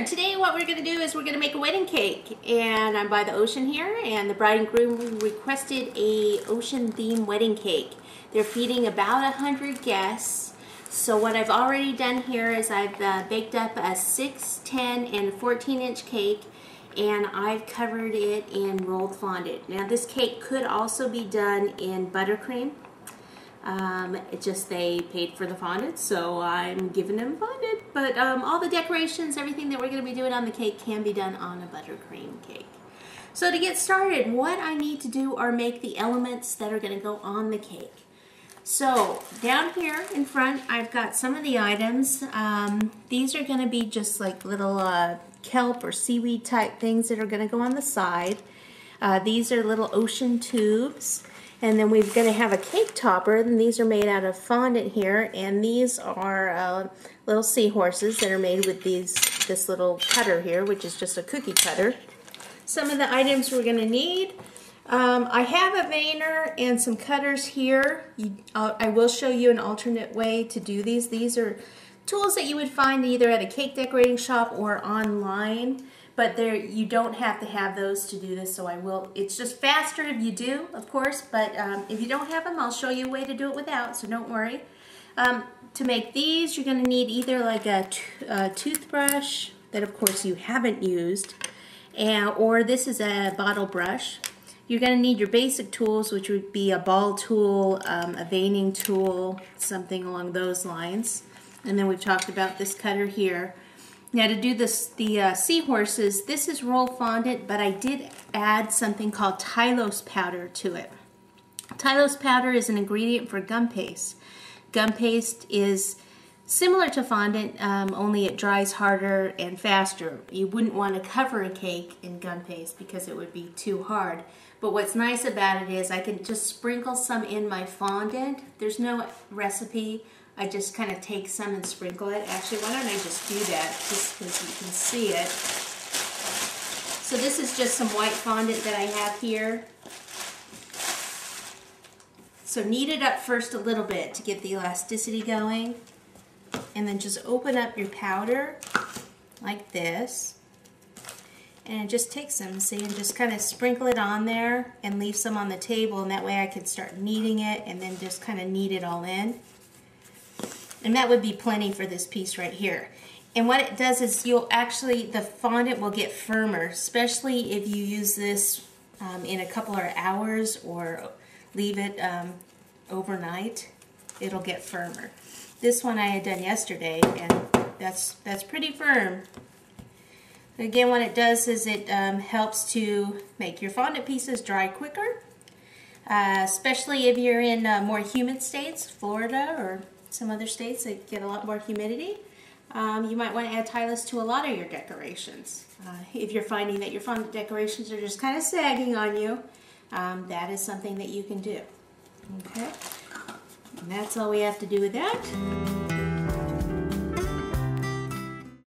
here. Today what we're going to do is we're going to make a wedding cake. And I'm by the ocean here and the bride and groom requested a ocean theme wedding cake. They're feeding about 100 guests. So what I've already done here is I've uh, baked up a 6, 10, and 14 inch cake and I've covered it in rolled fondant. Now this cake could also be done in buttercream. Um, it just they paid for the fondant, so I'm giving them fondant. But um, all the decorations, everything that we're going to be doing on the cake can be done on a buttercream cake. So to get started, what I need to do are make the elements that are going to go on the cake. So down here in front, I've got some of the items. Um, these are going to be just like little uh, kelp or seaweed type things that are going to go on the side. Uh, these are little ocean tubes. And then we're going to have a cake topper, and these are made out of fondant here, and these are uh, little seahorses that are made with these this little cutter here, which is just a cookie cutter. Some of the items we're going to need. Um, I have a veiner and some cutters here. You, I will show you an alternate way to do these. These are tools that you would find either at a cake decorating shop or online but there you don't have to have those to do this so I will it's just faster if you do of course but um, if you don't have them I'll show you a way to do it without so don't worry um, to make these you're gonna need either like a, a toothbrush that of course you haven't used and or this is a bottle brush you're going to need your basic tools, which would be a ball tool, um, a veining tool, something along those lines. And then we've talked about this cutter here. Now to do this, the uh, seahorses, this is roll fondant, but I did add something called Tylose powder to it. Tylose powder is an ingredient for gum paste. Gum paste is similar to fondant, um, only it dries harder and faster. You wouldn't want to cover a cake in gum paste because it would be too hard. But what's nice about it is I can just sprinkle some in my fondant. There's no recipe I just kind of take some and sprinkle it. Actually, why don't I just do that just because you can see it. So this is just some white fondant that I have here. So knead it up first a little bit to get the elasticity going. And then just open up your powder like this. And just take some, see, and just kind of sprinkle it on there and leave some on the table. And that way I can start kneading it and then just kind of knead it all in. And that would be plenty for this piece right here. And what it does is you'll actually, the fondant will get firmer, especially if you use this um, in a couple of hours or leave it um, overnight, it'll get firmer. This one I had done yesterday and that's, that's pretty firm. Again, what it does is it um, helps to make your fondant pieces dry quicker, uh, especially if you're in uh, more humid states, Florida or some other states that get a lot more humidity. Um, you might want to add Tylose to a lot of your decorations. Uh, if you're finding that your fondant decorations are just kind of sagging on you, um, that is something that you can do. Okay, and that's all we have to do with that.